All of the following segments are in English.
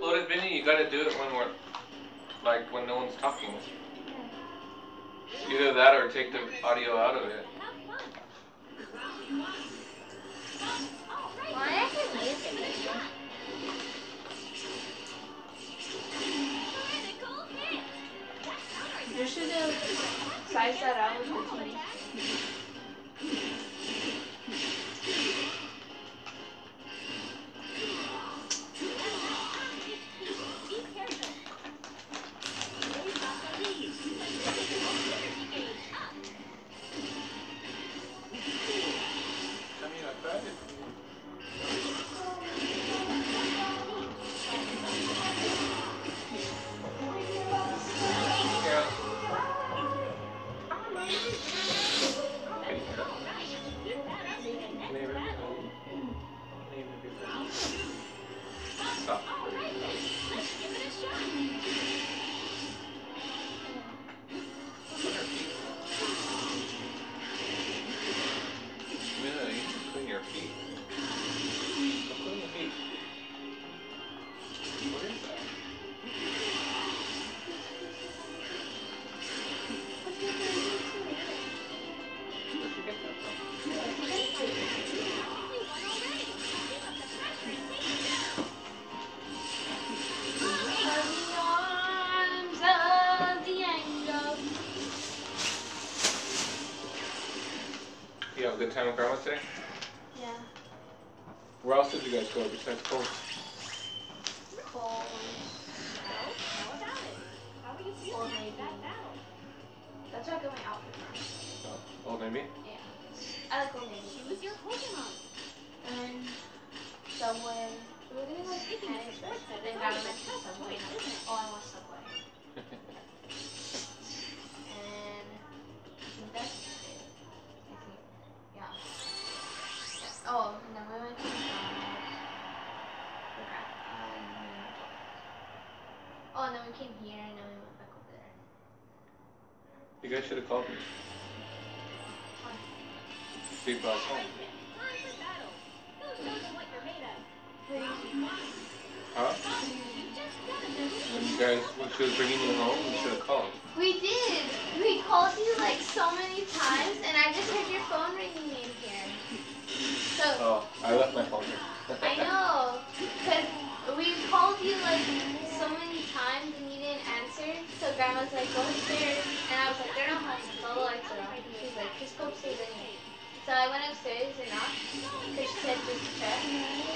Lotus Vinny, you gotta do it when we're, like, when no one's talking. Either that or take the audio out of it. Well. You should have sized that out with the TV. Where else did you guys go besides Kohl's? Cold. Old Navy. That's where I got my outfit from. Oh, Old Navy? Yeah. I like Old Navy. And then Subway. We were gonna go to Panda Express, but then got mentioned Subway. And I was oh, You guys should have called me. See if I was home. Huh? When you guys, when she was bringing you home, you should have called. We did. We called you like so many times, and I just heard your phone ringing in here. So Oh, I left my phone here. I went upstairs and knocked, cause she said just check,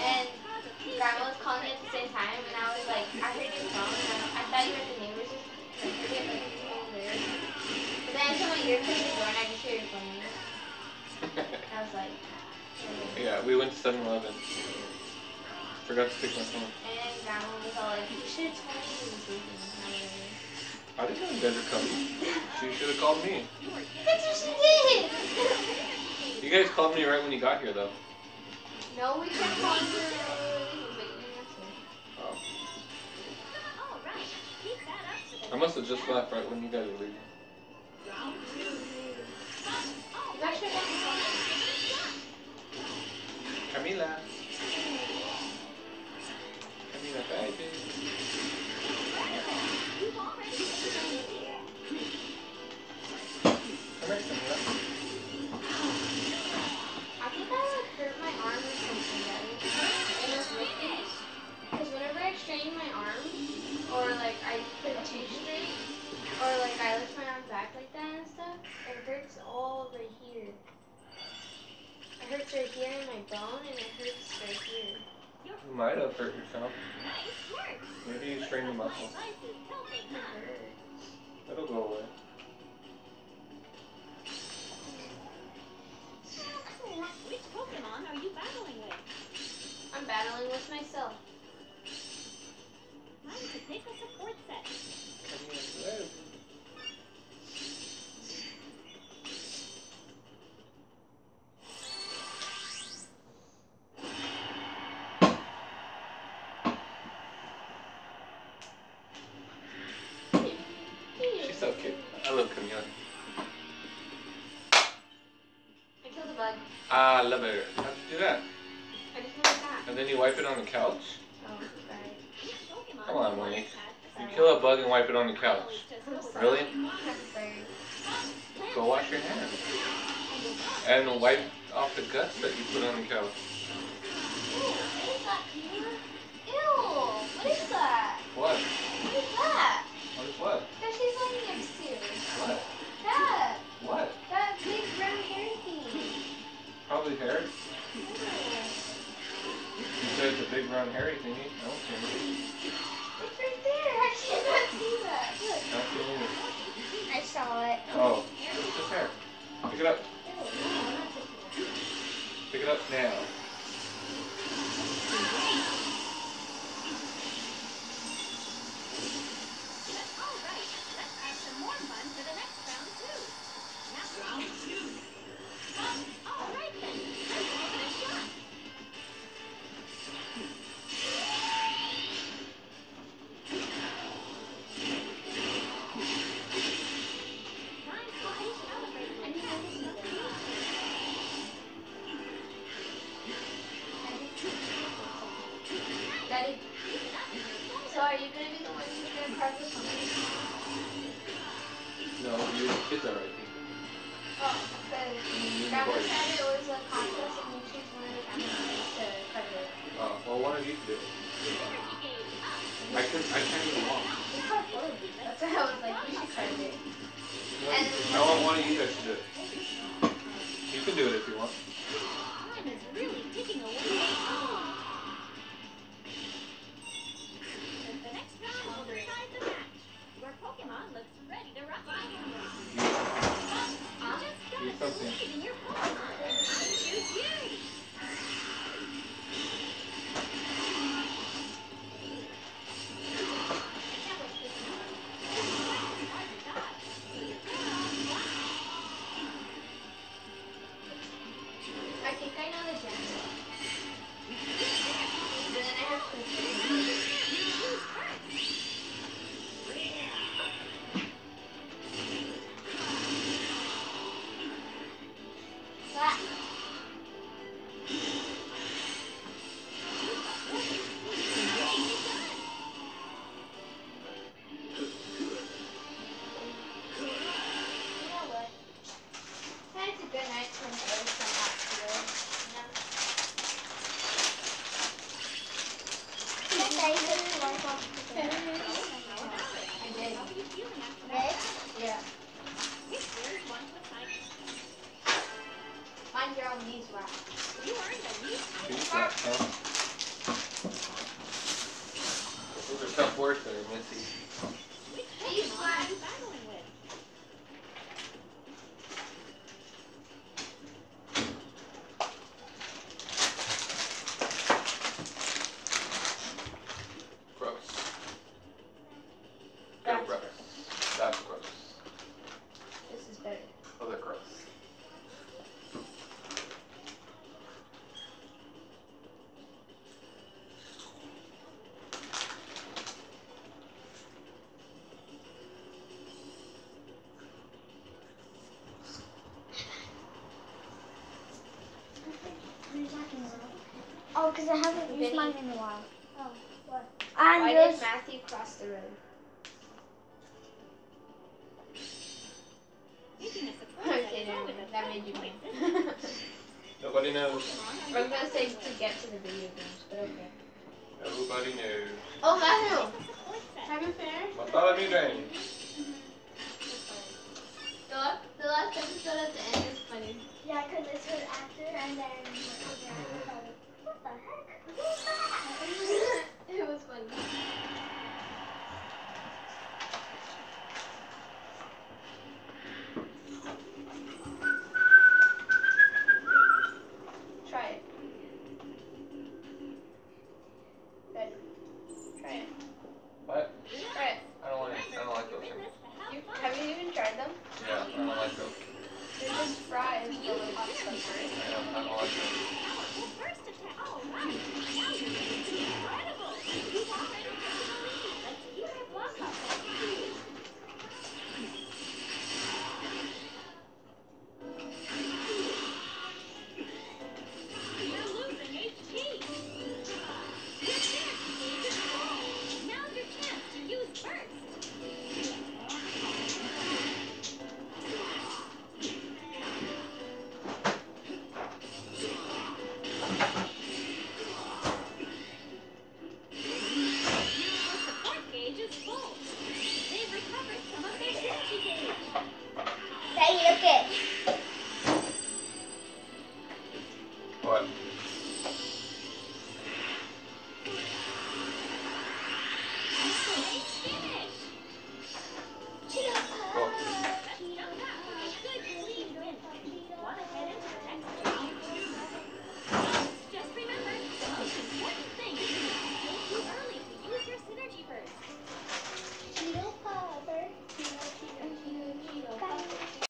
and Grandma was calling me at the same time, and I was like, I heard your phone, and I, I thought you were the neighbors. I it like over there. But then I put my earpiece in the door, and I just hear your phone. I was like, yeah, we went to 7-Eleven. Forgot to pick my phone. and Grandma was all like, you should have told me you was leaving. I didn't know you guys were coming. She should have called me. That's what she did. You guys called me right when you got here, though. no, we kept calling you we were leaving, but you didn't answer. Oh. I must have just left right when you guys were leaving. You guys should have called Camila. Camila, lift back like that and stuff, it hurts all right here. It hurts right here in my bone, and it hurts right here. You might have hurt yourself. Maybe you strained the muscle. It hurts. It'll go away. Which Pokemon are you battling with? I'm battling with myself. A bug. I love her. How'd you do that? I just want to back. And then you wipe it on the couch? Oh, sorry. Come on, Winnie. You kill a bug and wipe it on the couch. Really? Go wash your hands. And wipe off the guts that you put on the couch. Hair. You said it's a big round hairy thingy. I don't see anything. It's right there. How did you not see that? Look. I don't see anything. I saw it. Oh, just hair. Pick it up. Ew, no, I'm not taking it. Pick it up now. Gonna be the one who's gonna carve the pumpkin? No, you kids are right. Oh, because You boys. said it was a contest and you choose one of the families to carve it. Oh, well, one of you can do it. I can I can't even walk. We carved both. That's why I was like, we should carve it. And I want one of you guys to do it. You can do it if you want. Are you that? Yeah. The your own beeswax. You earned a new Beeswax, huh? Those are tough words there, Missy are you battling with? Gross. They're That's gross. That's gross. This is better. Oh, they're gross. Oh, because I haven't Vinny. used mine in a while. Oh, what? And Why yours. did Matthew cross the road? Speaking of surprises, okay, it's no, that made you choice, mad. isn't it? Nobody knows. Pokemon I are was you gonna say to get to the video games, but okay. Nobody knows. Oh, Matthew! It's a support set. Have you finished? Matala mi bem. The last, the last episode at the end is funny. Yeah, because it's was after and What? Try. I don't like. I don't like those things. You, have you even tried them? Yeah, I don't like those. They're just fries filled with hot stuff. I don't, I don't like those.